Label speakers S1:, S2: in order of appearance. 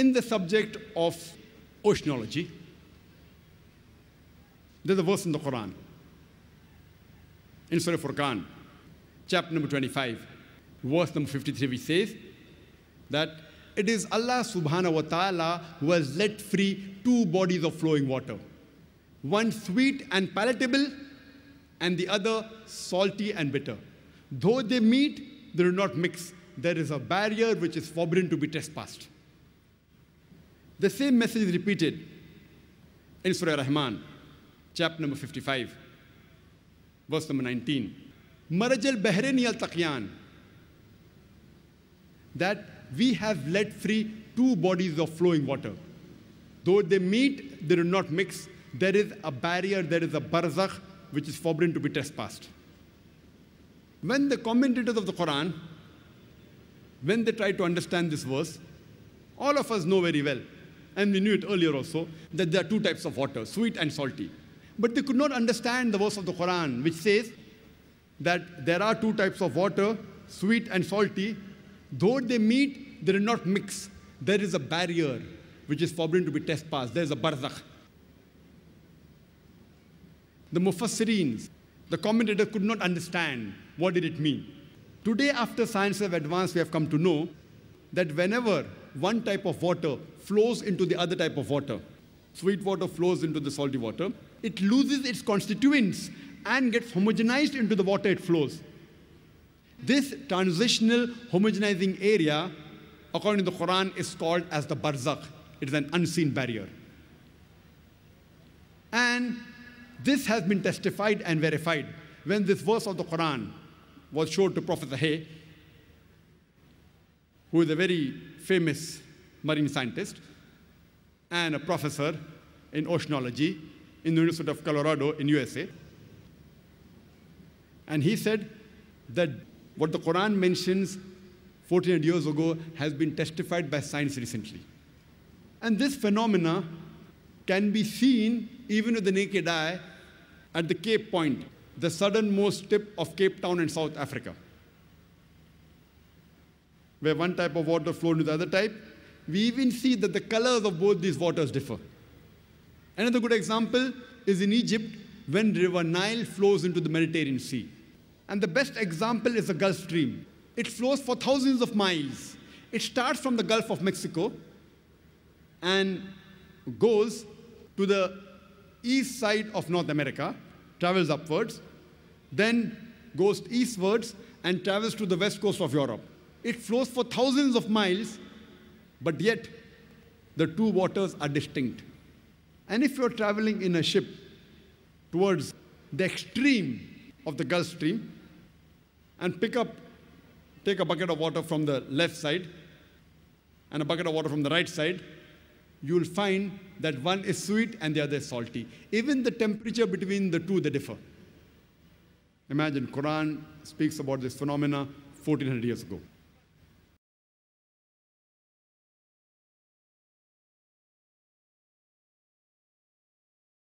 S1: In the subject of oceanology, there's a verse in the Quran, in Surah Furqan, chapter number 25, verse number 53, which says that it is Allah subhanahu wa ta'ala who has let free two bodies of flowing water. One sweet and palatable, and the other salty and bitter. Though they meet, they do not mix. There is a barrier which is forbidden to be trespassed. The same message is repeated in Surah Rahman, chapter number 55, verse number 19. Marajal Bahrain al Taqyan, that we have let free two bodies of flowing water. Though they meet, they do not mix. There is a barrier, there is a barzakh which is forbidden to be trespassed. When the commentators of the Quran, when they try to understand this verse, all of us know very well, and we knew it earlier also, that there are two types of water, sweet and salty. But they could not understand the verse of the Quran, which says that there are two types of water, sweet and salty, Though they meet, they do not mix. There is a barrier which is forbidden to be trespassed. There is a barzakh. The Mufassireens, the commentator could not understand what did it mean. Today, after science have advanced, we have come to know that whenever one type of water flows into the other type of water, sweet water flows into the salty water, it loses its constituents and gets homogenized into the water it flows. This transitional homogenizing area, according to the Quran, is called as the barzakh. It is an unseen barrier. And this has been testified and verified. When this verse of the Quran was showed to Prophet Hay, who is a very famous marine scientist and a professor in oceanology in the University of Colorado in USA. And he said that what the Quran mentions 1400 years ago has been testified by science recently. And this phenomena can be seen even with the naked eye at the Cape Point, the southernmost tip of Cape Town in South Africa, where one type of water flows into the other type. We even see that the colors of both these waters differ. Another good example is in Egypt when River Nile flows into the Mediterranean Sea. And the best example is the Gulf Stream. It flows for thousands of miles. It starts from the Gulf of Mexico and goes to the east side of North America, travels upwards, then goes eastwards and travels to the west coast of Europe. It flows for thousands of miles, but yet the two waters are distinct. And if you're traveling in a ship towards the extreme of the Gulf Stream, and pick up, take a bucket of water from the left side and a bucket of water from the right side, you'll find that one is sweet and the other is salty. Even the temperature between the two, they differ. Imagine, Quran speaks about this phenomena 1400 years ago.